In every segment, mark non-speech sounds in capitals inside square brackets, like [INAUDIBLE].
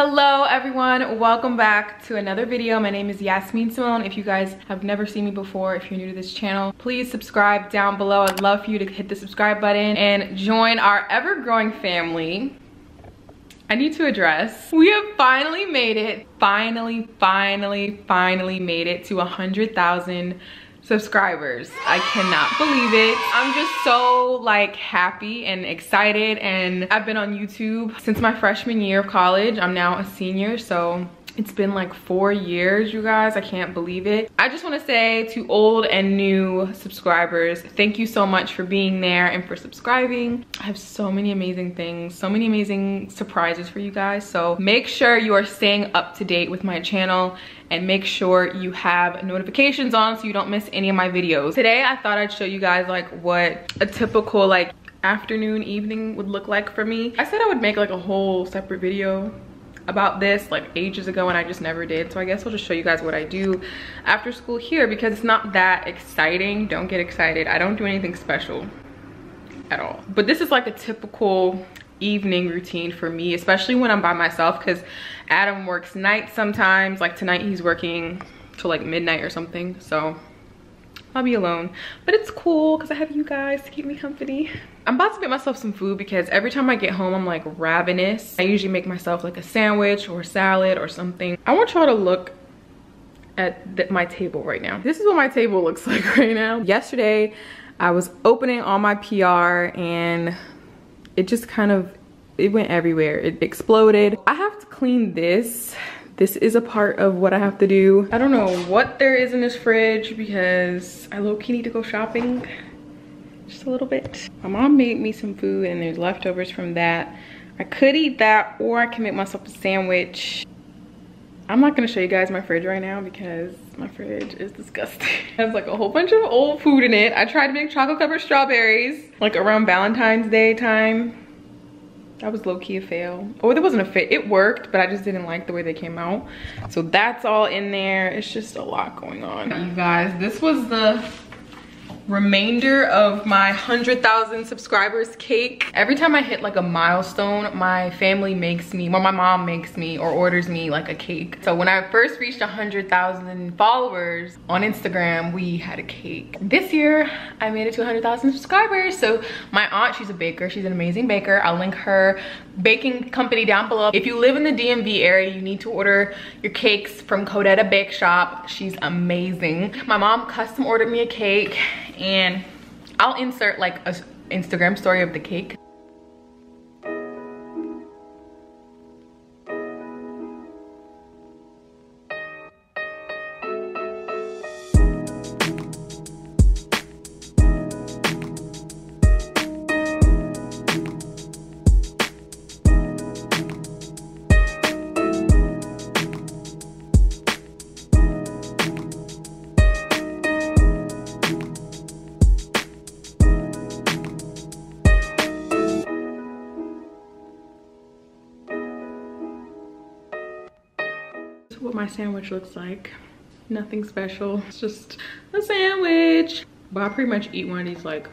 Hello everyone, welcome back to another video. My name is Yasmine Simone. If you guys have never seen me before, if you're new to this channel, please subscribe down below. I'd love for you to hit the subscribe button and join our ever-growing family. I need to address, we have finally made it, finally, finally, finally made it to 100,000 subscribers. I cannot believe it. I'm just so like happy and excited and I've been on YouTube since my freshman year of college. I'm now a senior so it's been like four years, you guys. I can't believe it. I just wanna say to old and new subscribers, thank you so much for being there and for subscribing. I have so many amazing things, so many amazing surprises for you guys. So make sure you are staying up to date with my channel and make sure you have notifications on so you don't miss any of my videos. Today, I thought I'd show you guys like what a typical like afternoon evening would look like for me. I said I would make like a whole separate video about this like ages ago and I just never did. So I guess I'll just show you guys what I do after school here because it's not that exciting. Don't get excited. I don't do anything special at all. But this is like a typical evening routine for me, especially when I'm by myself because Adam works nights sometimes. Like tonight he's working till like midnight or something. So I'll be alone. But it's cool because I have you guys to keep me company. I'm about to make myself some food because every time I get home, I'm like ravenous. I usually make myself like a sandwich or salad or something. I want y'all to look at my table right now. This is what my table looks [LAUGHS] like right now. Yesterday, I was opening all my PR and it just kind of, it went everywhere. It exploded. I have to clean this this is a part of what I have to do. I don't know what there is in this fridge because I low-key need to go shopping just a little bit. My mom made me some food and there's leftovers from that. I could eat that or I can make myself a sandwich. I'm not gonna show you guys my fridge right now because my fridge is disgusting. [LAUGHS] it has like a whole bunch of old food in it. I tried to make chocolate covered strawberries like around Valentine's Day time. That was low-key a fail. Oh, or there wasn't a fit. It worked but i just didn't like the way they came out. So that's all in there. It's just a lot going on. You guys this was the remainder of my 100,000 subscribers cake. Every time I hit like a milestone, my family makes me, well my mom makes me or orders me like a cake. So when I first reached 100,000 followers on Instagram, we had a cake. This year, I made it to 100,000 subscribers. So my aunt, she's a baker, she's an amazing baker. I'll link her baking company down below. If you live in the DMV area, you need to order your cakes from Codetta Bake Shop. She's amazing. My mom custom ordered me a cake and I'll insert like a Instagram story of the cake sandwich looks like. Nothing special, it's just a sandwich. But I pretty much eat one of these like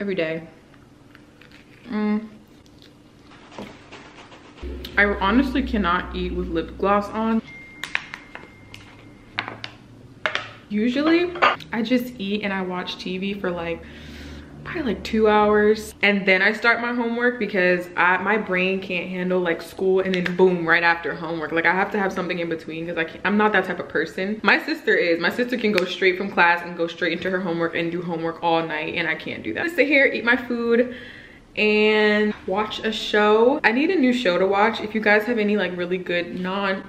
every day. Mm. I honestly cannot eat with lip gloss on. Usually, I just eat and I watch TV for like probably like two hours. And then I start my homework because I, my brain can't handle like school and then boom right after homework. Like I have to have something in between because I can't, I'm not that type of person. My sister is. My sister can go straight from class and go straight into her homework and do homework all night and I can't do that. I sit here eat my food and watch a show. I need a new show to watch. If you guys have any like really good non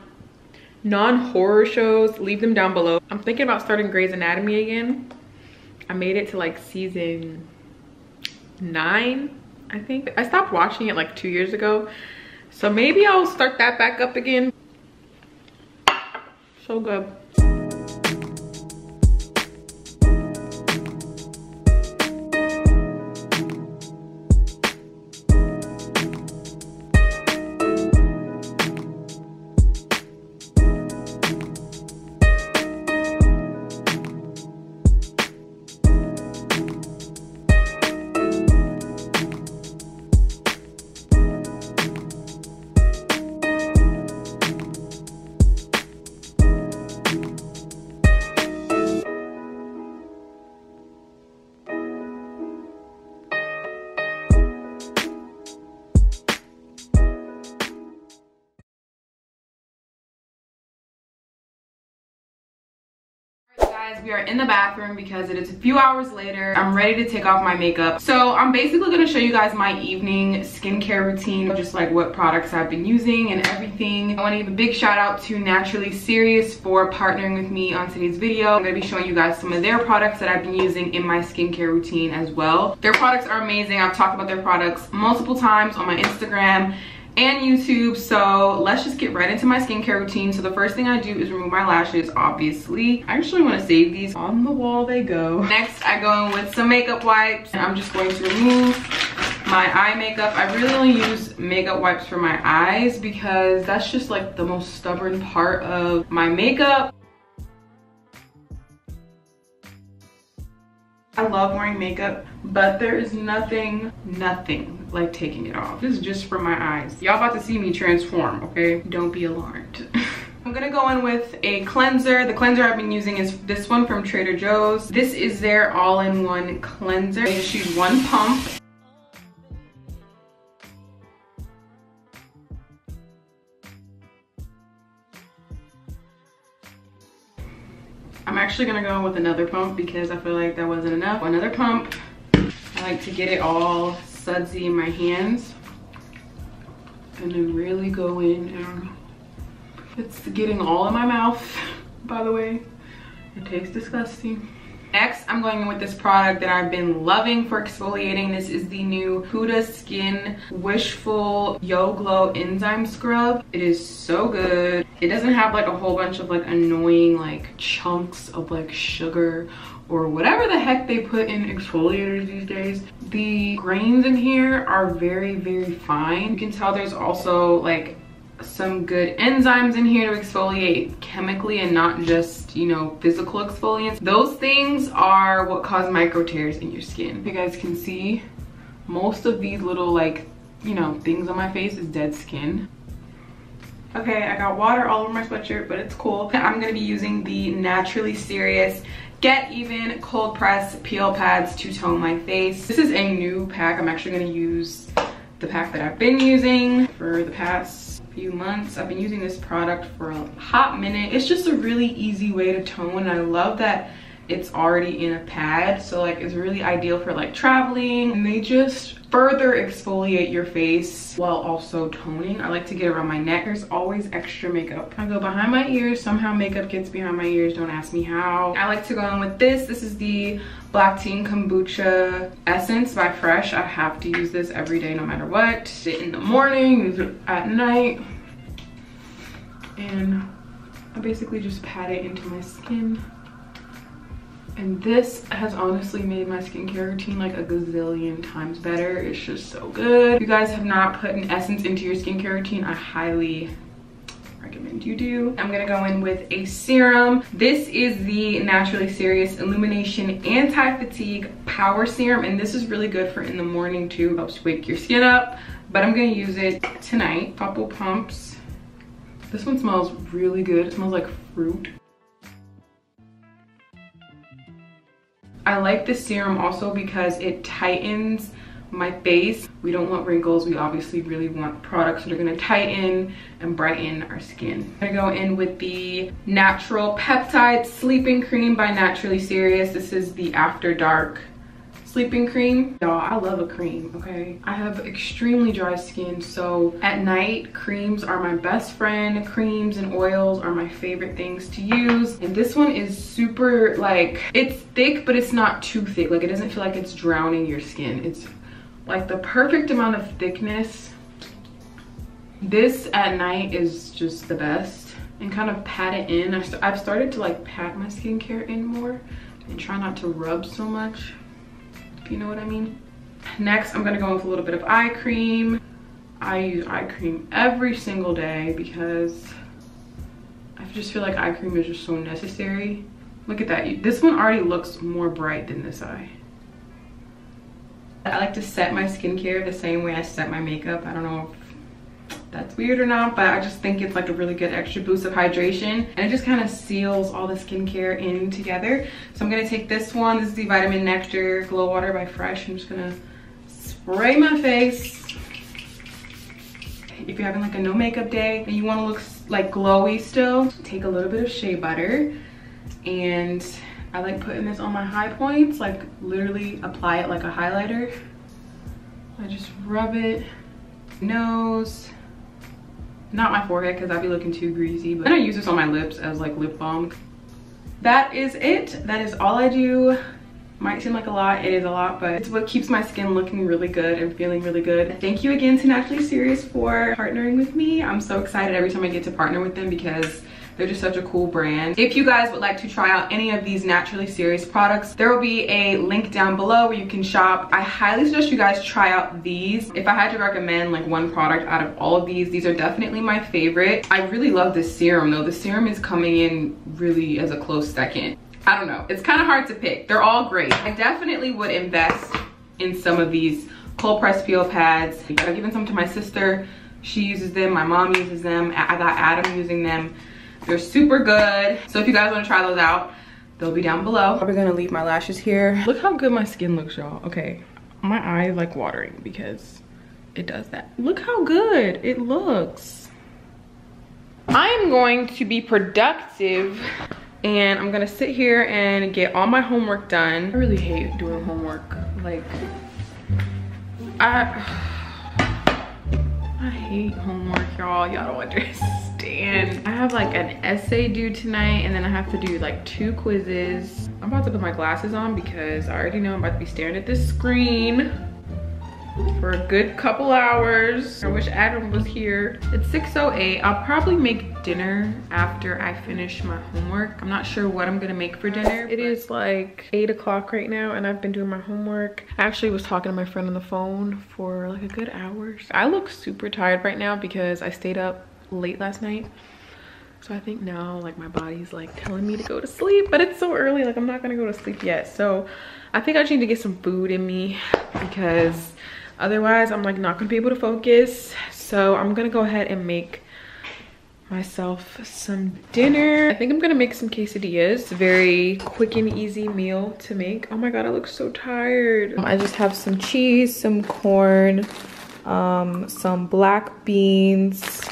non-horror shows leave them down below. I'm thinking about starting Grey's Anatomy again. I made it to like season nine, I think. I stopped watching it like two years ago. So maybe I'll start that back up again. So good. We are in the bathroom because it is a few hours later. I'm ready to take off my makeup. So I'm basically gonna show you guys my evening skincare routine, just like what products I've been using and everything. I wanna give a big shout out to Naturally Serious for partnering with me on today's video. I'm gonna be showing you guys some of their products that I've been using in my skincare routine as well. Their products are amazing. I've talked about their products multiple times on my Instagram and YouTube. So let's just get right into my skincare routine. So the first thing I do is remove my lashes, obviously. I actually wanna save these. On the wall they go. Next, I go in with some makeup wipes. And I'm just going to remove my eye makeup. I really only use makeup wipes for my eyes because that's just like the most stubborn part of my makeup. I love wearing makeup, but there is nothing, nothing like taking it off. This is just for my eyes. Y'all about to see me transform, okay? Don't be alarmed. [LAUGHS] I'm gonna go in with a cleanser. The cleanser I've been using is this one from Trader Joe's. This is their all-in-one cleanser. Just use one pump. I'm actually gonna go in with another pump because I feel like that wasn't enough. Another pump. I like to get it all sudsy in my hands and then really go in and it's getting all in my mouth, by the way. It tastes disgusting. Next, I'm going in with this product that I've been loving for exfoliating. This is the new Huda Skin Wishful Yo Glow Enzyme Scrub. It is so good. It doesn't have like a whole bunch of like annoying like chunks of like sugar or whatever the heck they put in exfoliators these days. The grains in here are very, very fine. You can tell there's also like some good enzymes in here to exfoliate chemically and not just, you know, physical exfoliants. Those things are what cause micro tears in your skin. You guys can see most of these little like, you know, things on my face is dead skin. Okay, I got water all over my sweatshirt, but it's cool. [LAUGHS] I'm gonna be using the Naturally Serious Get Even Cold Press Peel Pads to tone my face. This is a new pack. I'm actually gonna use the pack that I've been using for the past few months. I've been using this product for a hot minute. It's just a really easy way to tone. And I love that it's already in a pad. So like it's really ideal for like traveling. And they just further exfoliate your face while also toning. I like to get around my neck. There's always extra makeup. I go behind my ears. Somehow makeup gets behind my ears. Don't ask me how. I like to go in with this. This is the Black Tea Kombucha Essence by Fresh. I have to use this every day no matter what. Sit in the morning, use it at night. And I basically just pat it into my skin. And this has honestly made my skincare routine like a gazillion times better. It's just so good. If you guys have not put an essence into your skincare routine, I highly recommend you do. I'm gonna go in with a serum. This is the Naturally Serious Illumination Anti-Fatigue Power Serum, and this is really good for in the morning too. Helps wake your skin up, but I'm gonna use it tonight. Couple pumps. This one smells really good. It smells like fruit. I like this serum also because it tightens my face. We don't want wrinkles. We obviously really want products that are gonna tighten and brighten our skin. I'm gonna go in with the Natural Peptide Sleeping Cream by Naturally Serious. This is the After Dark sleeping cream. Y'all, I love a cream, okay? I have extremely dry skin, so at night, creams are my best friend. Creams and oils are my favorite things to use. And this one is super, like, it's thick, but it's not too thick. Like, it doesn't feel like it's drowning your skin. It's like the perfect amount of thickness. This at night is just the best. And kind of pat it in. I've started to like pat my skincare in more and try not to rub so much if you know what I mean. Next, I'm gonna go with a little bit of eye cream. I use eye cream every single day because I just feel like eye cream is just so necessary. Look at that. This one already looks more bright than this eye. I like to set my skincare the same way I set my makeup. I don't know that's weird or not, but I just think it's like a really good extra boost of hydration and it just kind of seals all the skincare in together. So I'm gonna take this one. This is the Vitamin Nectar Glow Water by Fresh. I'm just gonna spray my face. If you're having like a no makeup day and you wanna look like glowy still, take a little bit of shea butter and I like putting this on my high points, like literally apply it like a highlighter. I just rub it, nose, not my forehead because I'd be looking too greasy, but then I use this on my lips as like lip balm. That is it. That is all I do might seem like a lot it is a lot but it's what keeps my skin looking really good and feeling really good thank you again to naturally serious for partnering with me i'm so excited every time i get to partner with them because they're just such a cool brand. If you guys would like to try out any of these Naturally Serious products, there will be a link down below where you can shop. I highly suggest you guys try out these. If I had to recommend like one product out of all of these, these are definitely my favorite. I really love this serum though. The serum is coming in really as a close second. I don't know. It's kind of hard to pick. They're all great. I definitely would invest in some of these cold press peel pads. I've given some to my sister. She uses them. My mom uses them. I got Adam using them. They're super good. So if you guys want to try those out, they'll be down below. I'm probably gonna leave my lashes here. Look how good my skin looks, y'all. Okay, my eye like watering because it does that. Look how good it looks. I'm going to be productive and I'm gonna sit here and get all my homework done. I really hate doing homework. Like, I, I hate homework, y'all. Y'all don't understand. I have like an essay due tonight and then I have to do like two quizzes. I'm about to put my glasses on because I already know I'm about to be staring at this screen for a good couple hours. I wish Adam was here. It's 6.08. I'll probably make dinner after I finish my homework. I'm not sure what I'm gonna make for dinner. It is like 8 o'clock right now and I've been doing my homework. I actually was talking to my friend on the phone for like a good hour. I look super tired right now because I stayed up late last night. So I think now like my body's like telling me to go to sleep, but it's so early, like I'm not gonna go to sleep yet. So I think I just need to get some food in me because otherwise i'm like not gonna be able to focus. So i'm gonna go ahead and make myself some dinner. I think i'm gonna make some quesadillas. Very quick and easy meal to make. Oh my god i look so tired. I just have some cheese some corn um, some black beans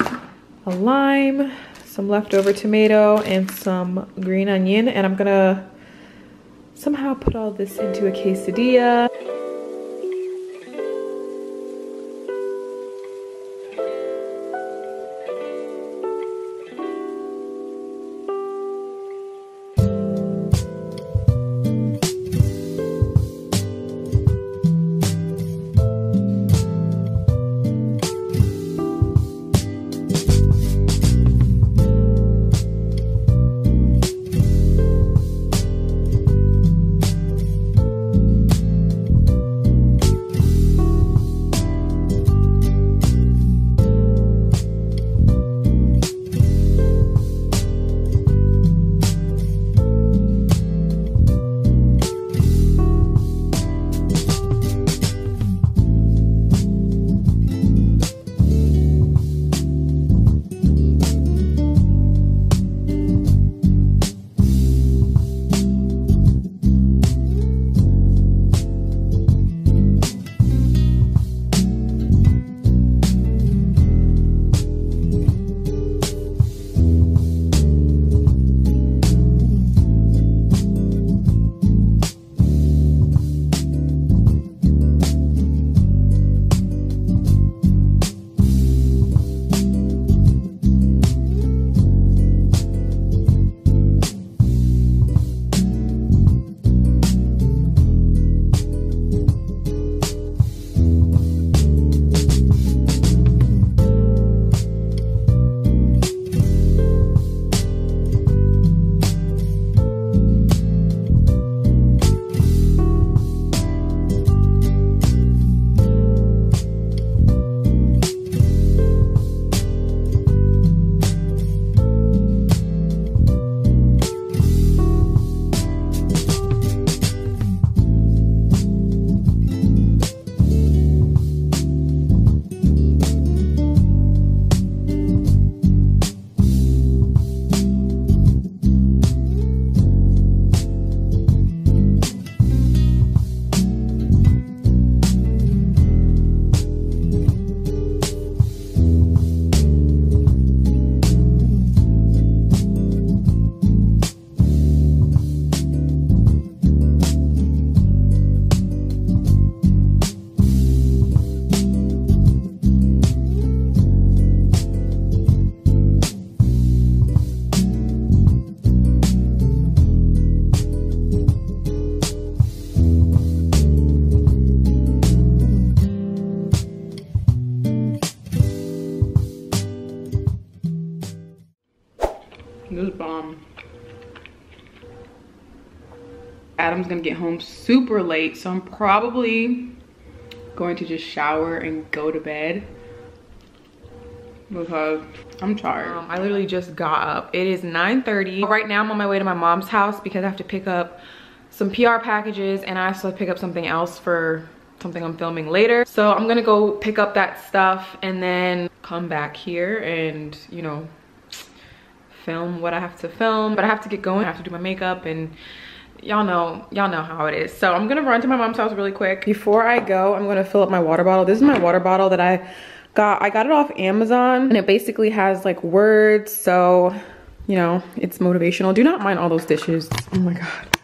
a lime some leftover tomato and some green onion. And i'm gonna somehow put all this into a quesadilla Adam's gonna get home super late, so I'm probably going to just shower and go to bed because I'm tired. Um, I literally just got up. It is 9.30. Right now I'm on my way to my mom's house because I have to pick up some PR packages and I also pick up something else for something I'm filming later. So I'm gonna go pick up that stuff and then come back here and, you know, film what I have to film. But I have to get going. I have to do my makeup and y'all know y'all know how it is. So i'm gonna run to my mom's house really quick. Before i go i'm gonna fill up my water bottle. This is my water bottle that i got. I got it off amazon and it basically has like words. So you know it's motivational. Do not mind all those dishes. Oh my god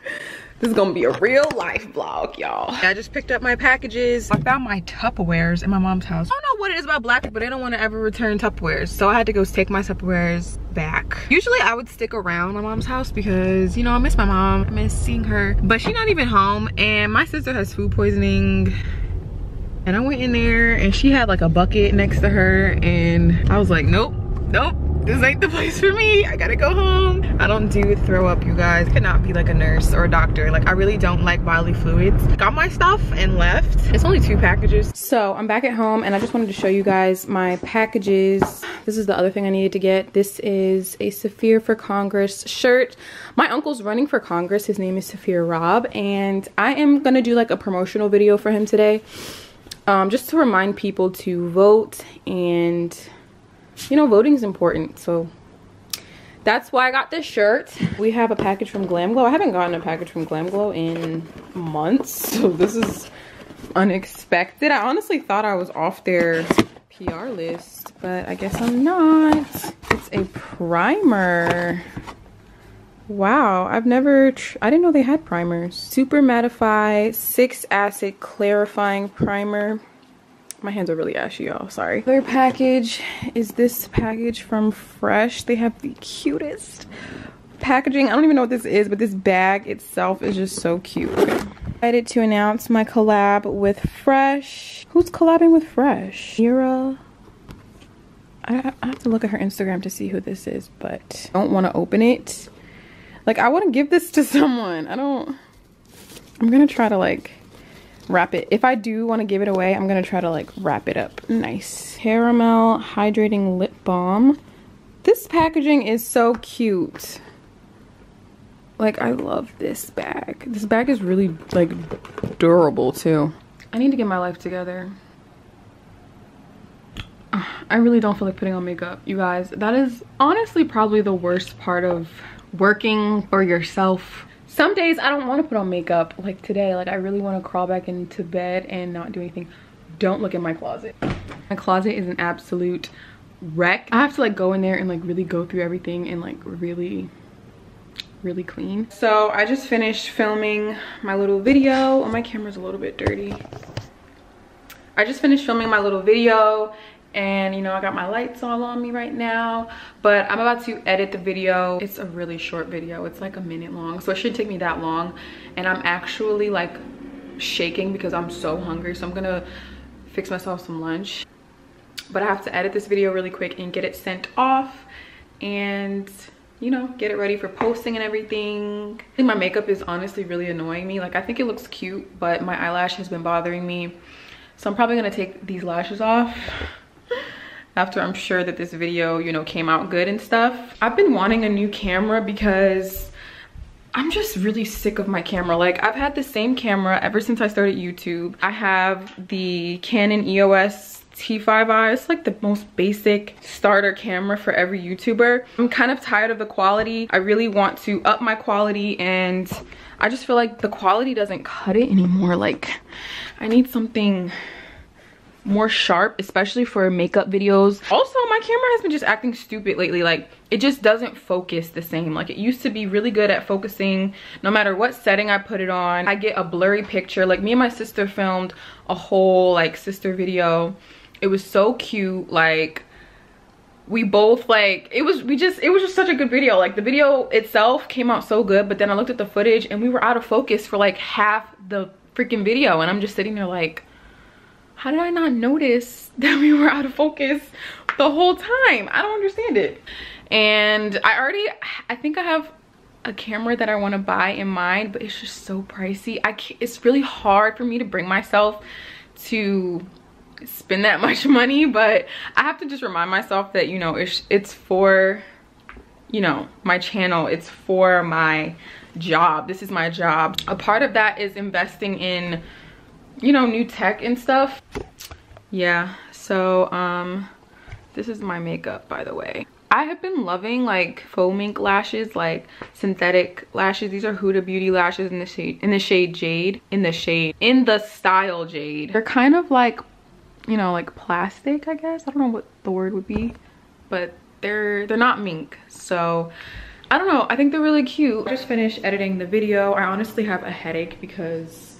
this is gonna be a real life vlog, y'all. I just picked up my packages. I found my Tupperwares in my mom's house. I don't know what it is about black people, they don't wanna ever return Tupperwares. So I had to go take my Tupperwares back. Usually I would stick around my mom's house because, you know, I miss my mom, I miss seeing her. But she's not even home and my sister has food poisoning and I went in there and she had like a bucket next to her and I was like, nope, nope, this ain't the place for me. I gotta go home. I don't do throw up, you guys. Could be like a nurse or a doctor. Like, I really don't like bodily fluids. Got my stuff and left. It's only two packages. So, I'm back at home and I just wanted to show you guys my packages. This is the other thing I needed to get. This is a Saphir for Congress shirt. My uncle's running for Congress. His name is Saphir Rob. And I am gonna do like a promotional video for him today. Um, just to remind people to vote and you know, voting is important. So that's why I got this shirt. We have a package from Glam Glow. I haven't gotten a package from Glam Glow in months. [LAUGHS] So this is unexpected. I honestly thought I was off their PR list, but I guess I'm not. It's a primer. Wow, I've never, I didn't know they had primers. Super Mattify 6 Acid Clarifying Primer my hands are really ashy y'all. Sorry. Their package is this package from fresh. They have the cutest packaging. I don't even know what this is but this bag itself is just so cute. Excited to announce my collab with fresh. Who's collabing with fresh? Mira. I, have to look at her instagram to see who this is but I don't want to open it. Like i want to give this to [LAUGHS] someone. I don't i'm gonna try to like wrap it. If I do want to give it away, I'm going to try to like wrap it up nice. Caramel Hydrating Lip Balm. This packaging is so cute. Like, I love this bag. This bag is really like durable too. I need to get my life together. I really don't feel like putting on makeup, you guys. That is honestly probably the worst part of working for yourself some days i don't want to put on makeup like today like i really want to crawl back into bed and not do anything. Don't look in my closet. My closet is an absolute wreck. I have to like go in there and like really go through everything and like really really clean. So i just finished filming my little video. Oh my camera's a little bit dirty. I just finished filming my little video and you know i got my lights all on me right now. But i'm about to edit the video. It's a really short video. It's like a minute long. So it shouldn't take me that long. And i'm actually like shaking because i'm so hungry. So i'm gonna fix myself some lunch. But i have to edit this video really quick and get it sent off and you know get it ready for posting and everything. I think my makeup is honestly really annoying me. Like i think it looks cute but my eyelash has been bothering me. So i'm probably gonna take these lashes off after I'm sure that this video, you know, came out good and stuff. I've been wanting a new camera because I'm just really sick of my camera. Like I've had the same camera ever since I started YouTube. I have the Canon EOS T5i. It's like the most basic starter camera for every YouTuber. I'm kind of tired of the quality. I really want to up my quality and I just feel like the quality doesn't cut it anymore. Like I need something more sharp especially for makeup videos. Also my camera has been just acting stupid lately. Like it just doesn't focus the same. Like it used to be really good at focusing. No matter what setting i put it on i get a blurry picture. Like me and my sister filmed a whole like sister video. It was so cute. Like we both like it was we just it was just such a good video. Like the video itself came out so good but then i looked at the footage and we were out of focus for like half the freaking video. And i'm just sitting there like how did I not notice [LAUGHS] that we were out of focus the whole time. I don't understand it. And I already, I think I have a camera that I want to buy in mind, but it's just so pricey. I it's really hard for me to bring myself to spend that [LAUGHS] much money, but I have to just remind myself that, you know, it's, it's for, you know, my channel. It's for my job. This is my job. A part of that is investing in, you know, new tech and stuff. Yeah, so, um, this is my makeup, by the way. I have been loving like faux mink lashes, like synthetic lashes. These are Huda Beauty lashes in the shade, in the shade Jade, in the shade, in the style Jade. They're kind of like, you know, like plastic, I guess. I don't know what the word would be, but they're, they're not mink. So I don't know, I think they're really cute. I just finished editing the video. I honestly have a headache because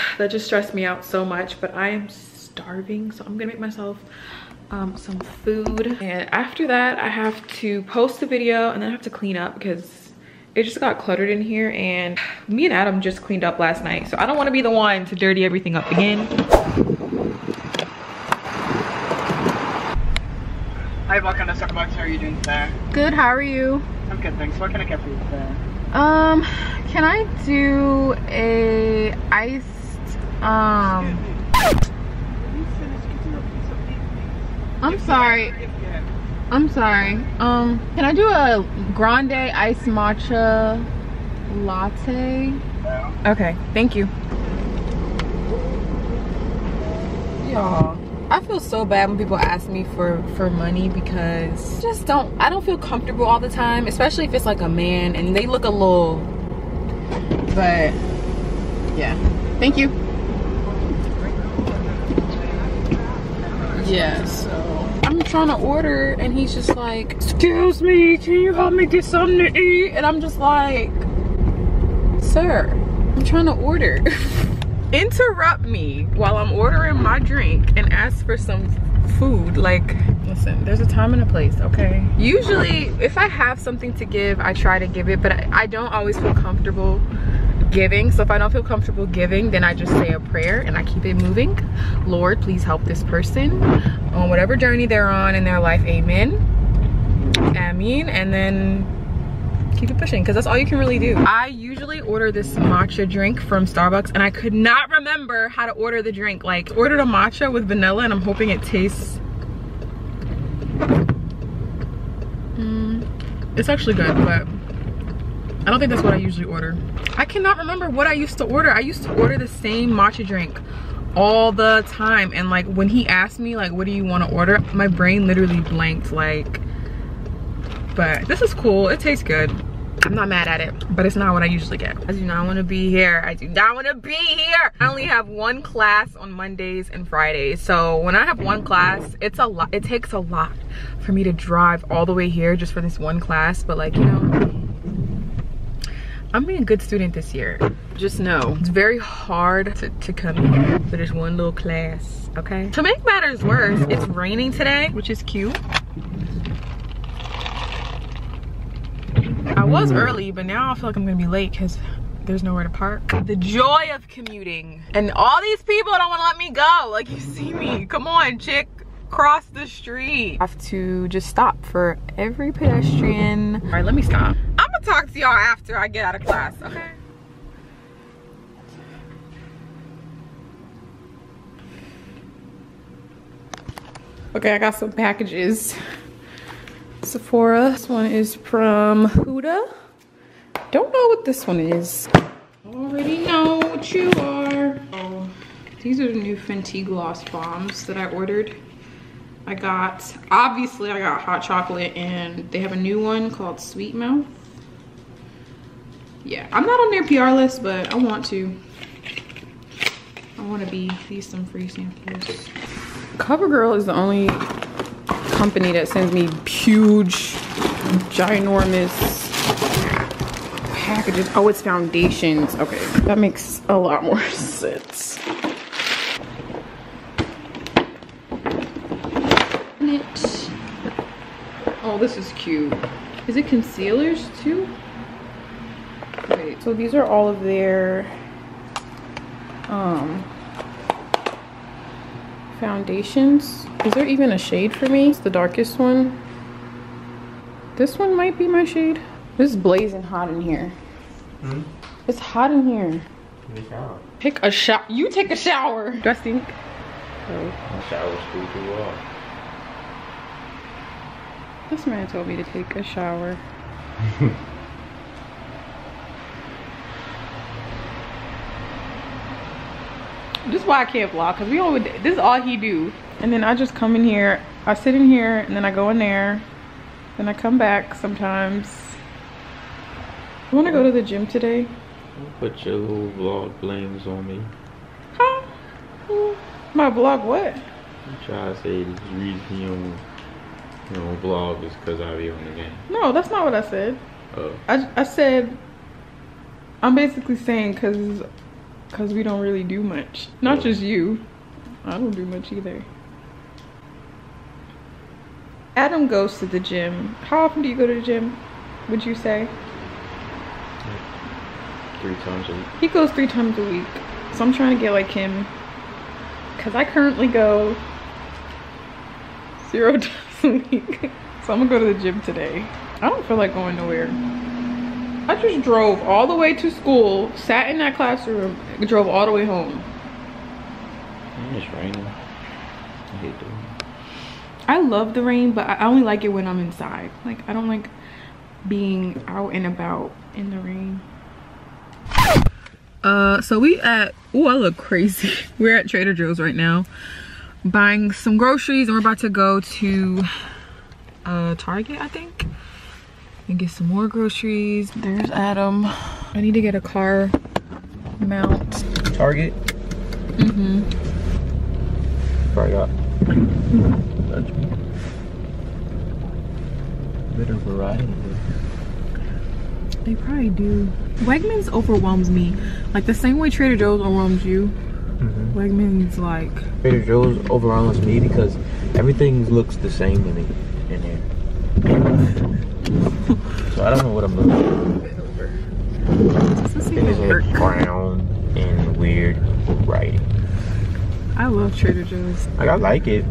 [LAUGHS] that just stressed me out so much, but I am starving. So I'm gonna make myself um, some food. And after that, I have to post a video and then I have to clean up because it just got cluttered in here and [SIGHS] me and Adam just cleaned up last night. So I don't want to be the one to dirty everything up again. Hi, welcome to Starbucks. How are you doing today? Good, how are you? I'm good, thanks. What can I get for you today? Um, can I do a iced, um, I'm sorry. I'm sorry. Um, can I do a grande iced matcha latte? Okay, thank you. Y'all, I feel so bad when people ask me for for money because I just don't I don't feel comfortable all the time, especially if it's like a man and they look a little but yeah. Thank you. Yeah, so I'm trying to order and he's just like, excuse me, can you help me get something to eat? And I'm just like, sir, I'm trying to order. [LAUGHS] Interrupt me while I'm ordering my drink and ask for some food. Like, listen, there's a time and a place, okay? Usually, if I have something to give, I try to give it, but I, I don't always feel comfortable giving. So if I don't feel comfortable giving, then I just say a prayer and I keep it moving. Lord, please help this person on whatever journey they're on in their life. Amen. Amen. And then keep it pushing because that's all you can really do. I usually order this matcha drink from Starbucks and I could not remember how to order the drink. Like ordered a matcha with vanilla and I'm hoping it tastes mm, it's actually good, but I don't think that's what I usually order. I cannot remember what I used to order. I used to order the same matcha drink all the time. And like when he asked me like, what do you want to order? My brain literally blanked like, but this is cool. It tastes good. I'm not mad at it, but it's not what I usually get. I do not want to be here. I do not want to be here. I only have one class on Mondays and Fridays. So when I have one class, it's a lot. It takes a lot for me to drive all the way here just for this one class. But like, you know, I'm being a good student this year. Just know, it's very hard to, to come here for this one little class, okay? To make matters worse, it's raining today, which is cute. I was early, but now I feel like I'm gonna be late because there's nowhere to park. The joy of commuting. And all these people don't wanna let me go. Like you see me, come on chick cross the street. I have to just stop for every pedestrian. All right, let me stop. I'm talk to y'all after I get out of class, okay? Okay, I got some packages. Sephora, this one is from Huda. Don't know what this one is. Already know what you are. Oh, these are the new Fenty Gloss Bombs that I ordered. I got, obviously I got hot chocolate and they have a new one called Sweet Mouth. Yeah, I'm not on their PR list, but I want to. I want to be these some free samples. CoverGirl is the only company that sends me huge, ginormous packages. Oh, it's foundations. Okay, that makes a lot more [LAUGHS] sense. Oh, this is cute. Is it concealers too? Wait, so these are all of their um, foundations. Is there even a shade for me? It's the darkest one. This one might be my shade. This is blazing hot in here. Hmm? It's hot in here. Take a shower. Take a shower. You take a shower. Do I stink? My shower's cool too well. This man told me to take a shower. [LAUGHS] this is why I can't vlog, cause we always this is all he do. And then I just come in here, I sit in here, and then I go in there, then I come back sometimes. You wanna go to the gym today? Don't Put your little vlog blames on me. Huh? My vlog what? You try to say the reason you don't, you don't vlog is because I be on the game. No, that's not what I said. Oh. I, I said I'm basically saying because because we don't really do much. Not just you. I don't do much either. Adam goes to the gym. How often do you go to the gym? Would you say Three times a week. he goes three times a week? So I'm trying to get like him. Cause I currently go zero [LAUGHS] times a week. So I'm gonna go to the gym today. I don't feel like going nowhere. I just drove all the way to school, sat in that classroom, drove all the way home. It's raining. I hate the rain. I love the rain, but I only like it when I'm inside. Like I don't like being out and about in the rain. Uh, so we at oh I look crazy. [LAUGHS] We're at Trader Joe's right now, buying some groceries, and we're about to go to uh Target, I think, and get some more groceries. There's Adam. I need to get a car mount. Target. Mm-hmm. Probably got meat. Variety. They probably do. Wegmans overwhelms me. Like the same way Trader Joe's overwhelms you. Mm-hmm. Wegmans like Trader Joe's overwhelms me because everything looks the same to me in there. So I don't know what I'm looking for. does this Things even like work? brown and weird writing. I love Trader Joe's. Like I like it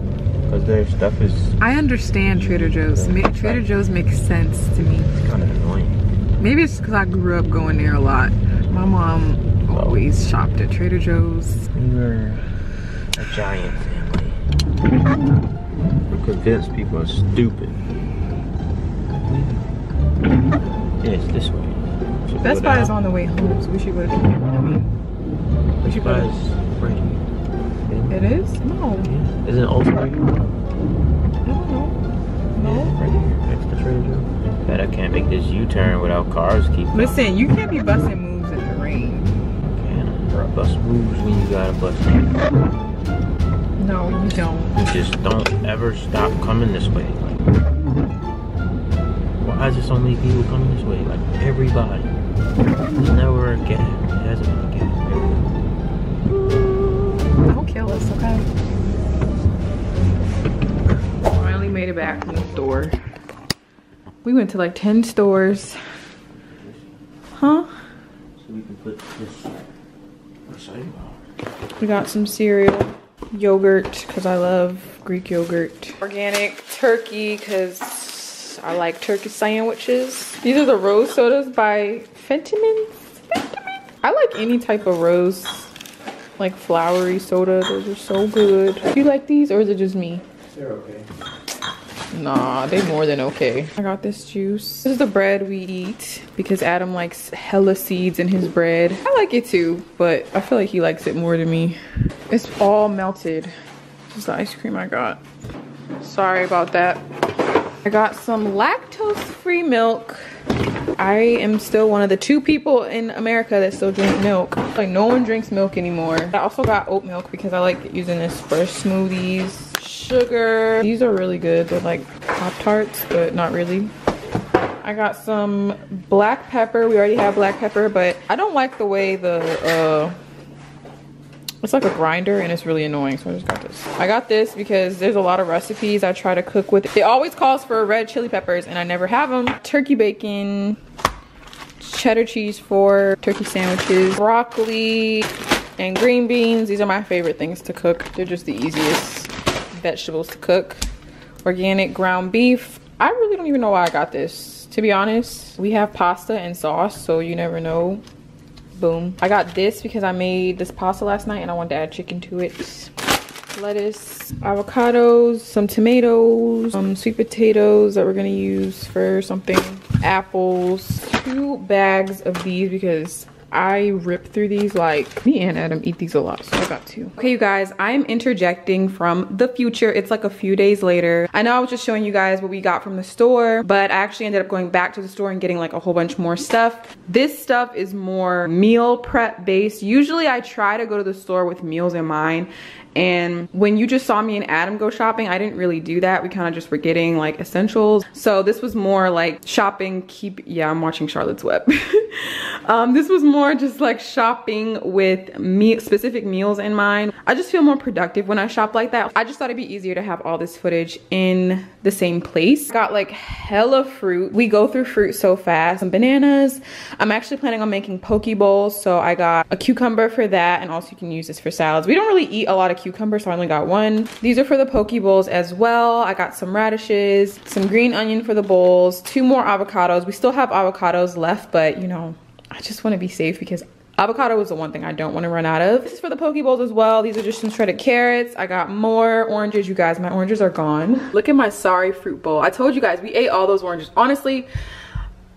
because their stuff is I understand Trader Joe's. Ma- Trader Joe's makes sense to me. It's kind of annoying. Maybe it's because I grew up going there a lot. My mom always shopped at Trader Joe's. We were a giant family. We're convinced people are stupid. [LAUGHS] Yes, this way. Should Best Buy is on the way home, so we should go to. Mm-hmm. We should Best go. Buy To, is right here. it is? No, Yeah. Isn't it also right here? I don't know. Yeah, right here, next to Trader Joe's. Bet I can't make this U-turn without cars keep. Listen, you can't be busting moves in the rain. Man, bust moves when you gotta bust. No, you don't. Just don't ever stop coming this way. Like, why is there so many people coming this way? Like everybody. There's never a gap. There hasn't been a gap. Don't kill us, okay? Finally made it back from the store. We went to like 10 stores. Huh? So we can put this. We got some cereal, yogurt, because I love Greek yogurt. Organic turkey, because I like turkey sandwiches. These are the rose sodas by Fentimans. I like any type of rose, like flowery soda. Those are so good. Do you like these, or is it just me? They're okay. Nah, they more than okay. I got this juice. This is the bread we eat because Adam likes hella seeds in his bread. I like it too, but I feel like he likes it more than me. It's all melted. This is the ice cream I got. Sorry about that. I got some lactose-free milk. I am still one of the two people in America that still drink milk. Like no one drinks milk anymore. I also got oat milk because I like using this for smoothies. Sugar. These are really good. They're like Pop Tarts, but not really. I got some black pepper. We already have black pepper, but I don't like the way the uh it's like a grinder and it's really annoying so i just got this i got this because there's a lot of recipes i try to cook with it always calls for red chili peppers and i never have them turkey bacon cheddar cheese for turkey sandwiches broccoli and green beans. These are my favorite things to cook. They're just the easiest vegetables to cook. Organic ground beef. I really don't even know why I got this. To be honest, we have pasta and sauce, so you never know. Boom. I got this because I made this pasta last night and I wanted to add chicken to it. Lettuce, avocados, some tomatoes, some sweet potatoes that we're gonna use for something, apples, two bags of these because I rip through these like me and Adam eat these a lot so I got two. Okay you guys I'm interjecting from the future it's like a few days later. I know I was just showing you guys what we got from the store but I actually ended up going back to the store and getting like a whole bunch more stuff. This stuff is more meal prep based. Usually I try to go to the store with meals in mind and when you just saw me and Adam go shopping, I didn't really do that. We kind of just were getting like essentials. So this was more like shopping, keep, yeah, I'm watching Charlotte's Web. [LAUGHS] um, this was more just like shopping with me specific meals in mind. I just feel more productive when I shop like that. I just thought it'd be easier to have all this footage in the same place. Got like hella fruit. We go through fruit so fast. Some bananas. I'm actually planning on making poke bowls. So I got a cucumber for that and also you can use this for salads. We don't really eat a lot of cucumber, so I only got one. These are for the poke bowls as well. I got some radishes, some green onion for the bowls, two more avocados. We still have avocados left, but you know, I just wanna be safe because Avocado is the one thing I don't want to run out of. This is for the poke bowls as well. These are just some shredded carrots. I got more oranges, you guys. My oranges are gone. Look at my sorry fruit bowl. I told you guys, we ate all those oranges. Honestly,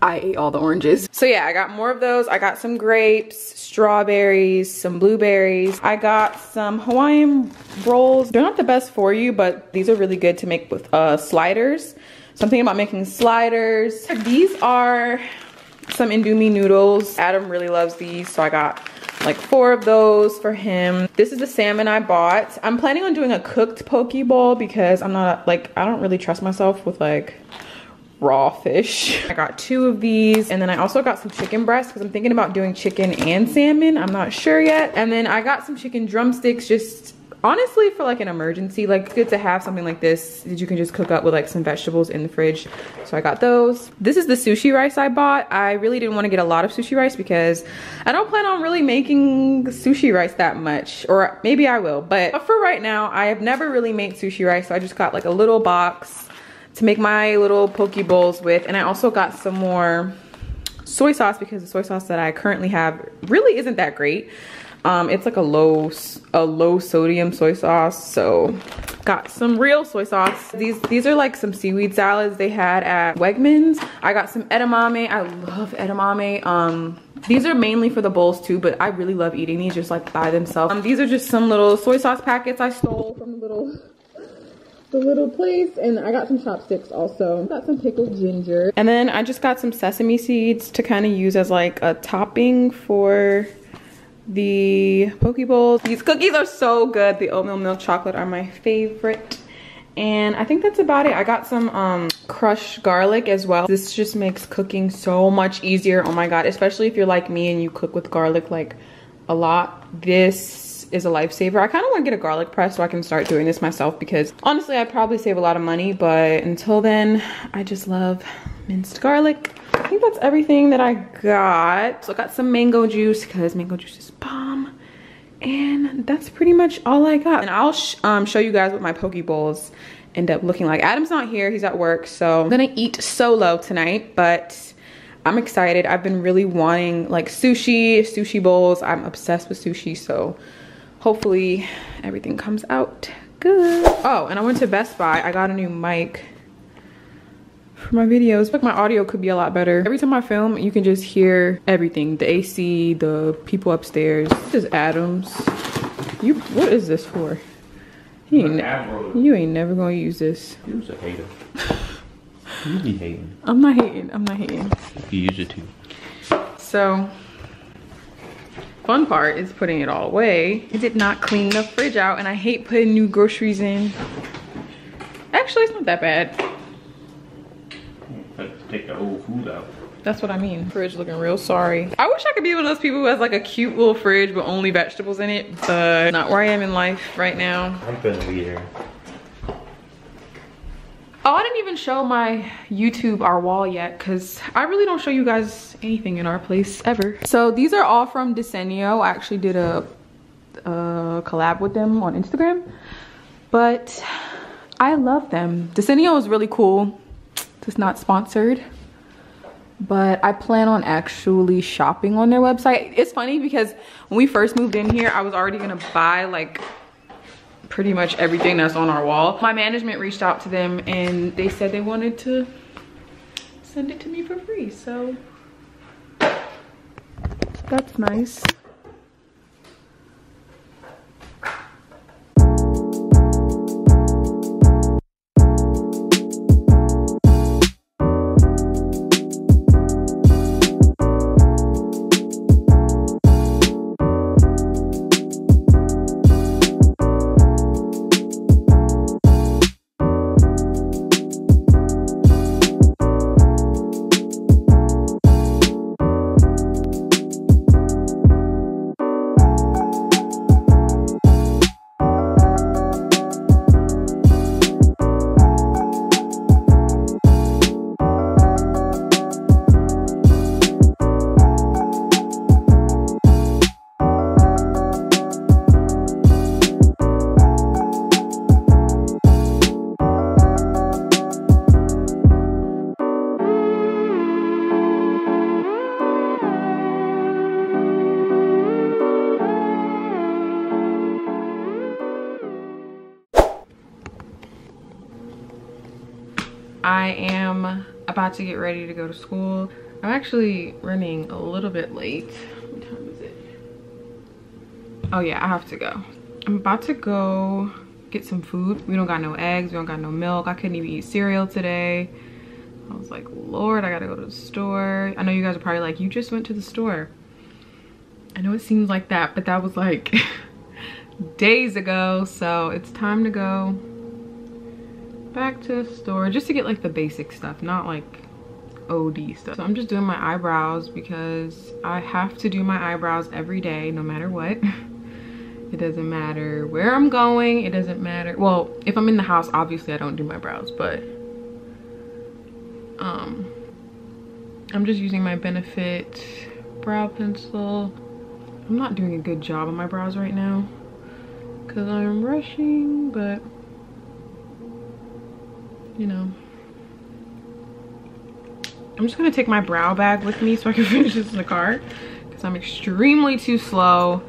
I ate all the oranges. So yeah, I got more of those. I got some grapes, strawberries, some blueberries. I got some Hawaiian rolls. They're not the best for you, but these are really good to make with uh, sliders. So I'm thinking about making sliders. These are some Indomie noodles. Adam really loves these, so I got like four of those for him. This is the salmon I bought. I'm planning on doing a cooked poke bowl because I'm not like, I don't really trust myself with like raw fish. I got two of these and then I also got some chicken breasts because I'm thinking about doing chicken and salmon. I'm not sure yet. And then I got some chicken drumsticks just honestly for like an emergency like good to have something like this that you can just cook up with like some vegetables in the fridge so i got those this is the sushi rice i bought i really didn't want to get a lot of sushi rice because i don't plan on really making sushi rice that much or maybe i will but for right now i have never really made sushi rice so i just got like a little box to make my little poke bowls with. And I also got some more soy sauce because the soy sauce that I currently have really isn't that great. Um, it's like a low, a low sodium soy sauce. So got some real soy sauce. These, these are like some seaweed salads they had at Wegmans. I got some edamame. I love edamame. Um, these are mainly for the bowls too, but I really love eating these just like by themselves. Um, these are just some little soy sauce packets I stole from the little the little place and I got some chopsticks also. Got some pickled ginger. And then I just got some sesame seeds to kind of use as like a topping for the poke bowls. These cookies are so good. The oatmeal milk chocolate are my favorite. And I think that's about it. I got some um, crushed garlic as well. This just makes cooking so much easier. Oh my God, especially if you're like me and you cook with garlic like a lot. This is a lifesaver. I kind of want to get a garlic press so I can start doing this myself because honestly, I'd probably save a lot of money, but until then, I just love minced garlic. I think that's everything that I got. So I got some mango juice because mango juice is bomb. And that's pretty much all I got. And I'll sh um, show you guys what my poke bowls end up looking like. Adam's not here, he's at work. So I'm gonna eat solo tonight, but I'm excited. I've been really wanting like sushi, sushi bowls. I'm obsessed with sushi, so hopefully everything comes out good. Oh, and I went to Best Buy. I got a new mic for my videos. Like my audio could be a lot better. Every time I film, you can just hear everything. The AC, the people upstairs. This is Adams. You, what is this for? You ain't, you ain't never gonna use this. You was a hater. [LAUGHS] you be hating. I'm not hating, I'm not hating. You use it too. So, fun part is putting it all away. I did not clean the fridge out and I hate putting new groceries in. Actually, it's not that bad. Take the whole food out. That's what I mean. Fridge looking real sorry. I wish I could be one of those people who has like a cute little fridge with only vegetables in it, but not where I am in life right now. I'm gonna be here. Oh, I didn't even show my YouTube, our wall yet, because I really don't show you guys anything in our place ever. So these are all from Desenio. I actually did a uh, collab with them on Instagram. But I love them. Desenio is really cool. It's not sponsored. But I plan on actually shopping on their website. It's funny because when we first moved in here, I was already gonna buy like pretty much everything that's on our wall. My management reached out to them and they said they wanted to send it to me for free. So that's nice. About to get ready to go to school. I'm actually running a little bit late. What time is it? Oh yeah, I have to go. I'm about to go get some food. We don't got no eggs, we don't got no milk. I couldn't even eat cereal today. I was like, Lord, I gotta go to the store. I know you guys are probably like, you just went to the store. I know it seems like that, but that was like [LAUGHS] days ago. So it's time to go back to the store just to get like the basic stuff, not like OD stuff. So I'm just doing my eyebrows because I have to do my eyebrows every day, no matter what. [LAUGHS] it doesn't matter where I'm going. It doesn't matter. Well, if I'm in the house, obviously I don't do my brows, but um, I'm just using my Benefit brow pencil. I'm not doing a good job on my brows right now because I'm rushing, but you know. I'm just gonna take my brow bag with me so I can [LAUGHS] finish this in the car because I'm extremely too slow.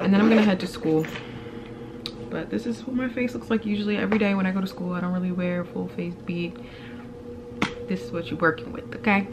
And then I'm gonna head to school. But this is what my face looks like usually every day when I go to school. I don't really wear full face bead. This is what you're working with, okay?